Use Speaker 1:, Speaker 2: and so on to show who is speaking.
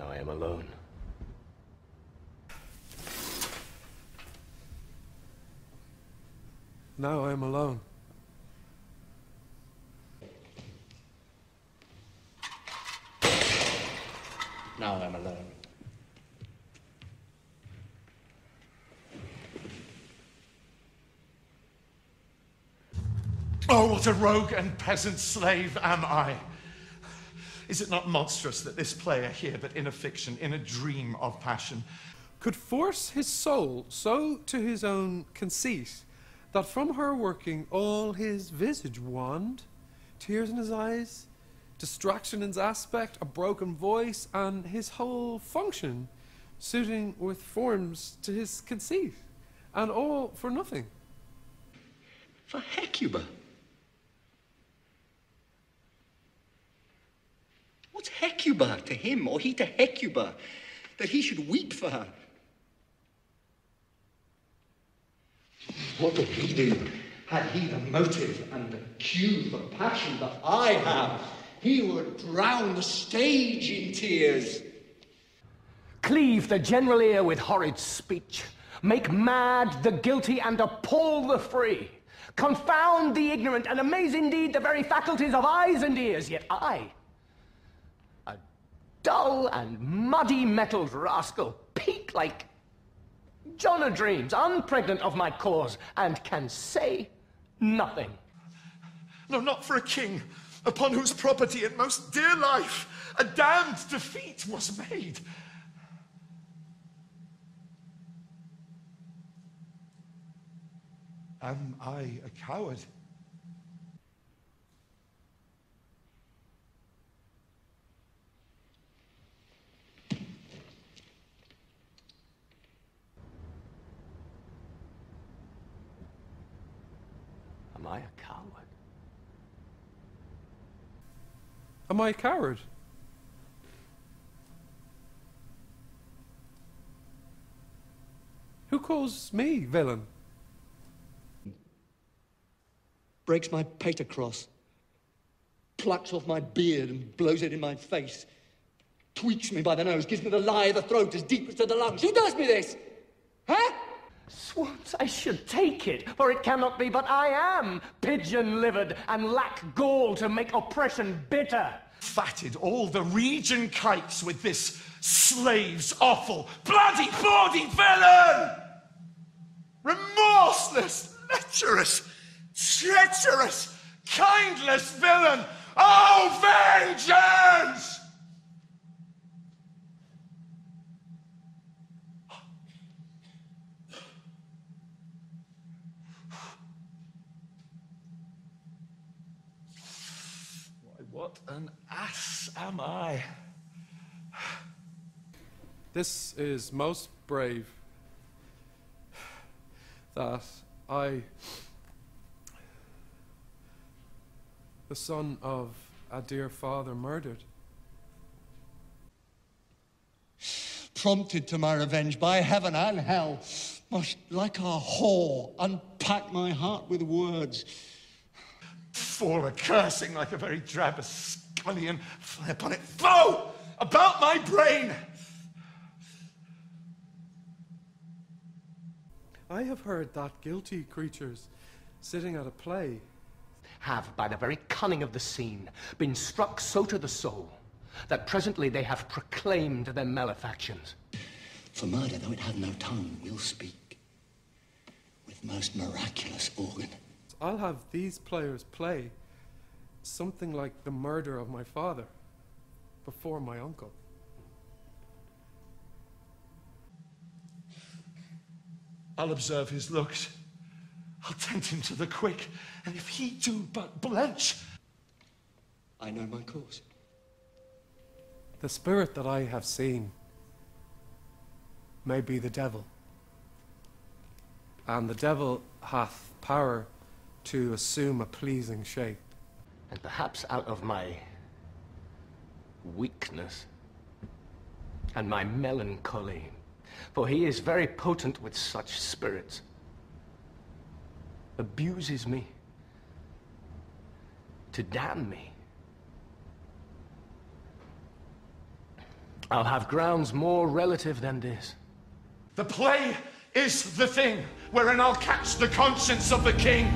Speaker 1: Now I am alone.
Speaker 2: Now I am alone.
Speaker 1: Now I am alone.
Speaker 3: Oh, what a rogue and peasant slave am I! Is it not monstrous that this player here, but in a fiction, in a dream of passion,
Speaker 2: could force his soul so to his own conceit that from her working all his visage wand, tears in his eyes, distraction in his aspect, a broken voice, and his whole function suiting with forms to his conceit, and all for nothing.
Speaker 4: For Hecuba. Hecuba to him, or he to Hecuba, that he should weep for her? What would he do had he the motive and the cue for passion that I have? He would drown the stage in tears.
Speaker 1: Cleave the general ear with horrid speech. Make mad the guilty and appall the free. Confound the ignorant and amaze indeed the very faculties of eyes and ears. Yet I, a dull and muddy mettled rascal, peak like John o' Dreams, unpregnant of my cause, and can say nothing.
Speaker 3: No, not for a king upon whose property and most dear life a damned defeat was made. Am I a coward?
Speaker 1: I a coward?
Speaker 2: Am I a coward? Who calls me villain?
Speaker 4: Breaks my pater cross, plucks off my beard and blows it in my face, tweaks me by the nose, gives me the lie of the throat as deep as to the lungs. Who does me this?
Speaker 1: Swans, I should take it, for it cannot be but I am pigeon-livered and lack gall to make oppression bitter.
Speaker 3: Fatted all the region kites with this slave's offal, bloody, bawdy villain! Remorseless, lecherous, treacherous, kindless villain! Oh, vengeance! What an ass am I?
Speaker 2: This is most brave that I, the son of a dear father murdered,
Speaker 4: Prompted to my revenge by heaven and hell, must, like a whore, unpack my heart with words.
Speaker 3: Fall a cursing like a very drab scullion, fly upon it, foe! About my brain!
Speaker 2: I have heard that guilty creatures sitting at a play
Speaker 1: Have, by the very cunning of the scene, been struck so to the soul that presently they have proclaimed their malefactions.
Speaker 4: For murder, though it have no tongue, will speak with most miraculous organ.
Speaker 2: I'll have these players play something like the murder of my father before my uncle.
Speaker 3: I'll observe his looks. I'll tempt him to the quick, and if he do but blench,
Speaker 4: I know my cause.
Speaker 2: The spirit that I have seen may be the devil. And the devil hath power to assume a pleasing shape.
Speaker 1: And perhaps out of my weakness and my melancholy, for he is very potent with such spirits, abuses me to damn me. I'll have grounds more relative than this.
Speaker 3: The play is the thing wherein I'll catch the conscience of the king.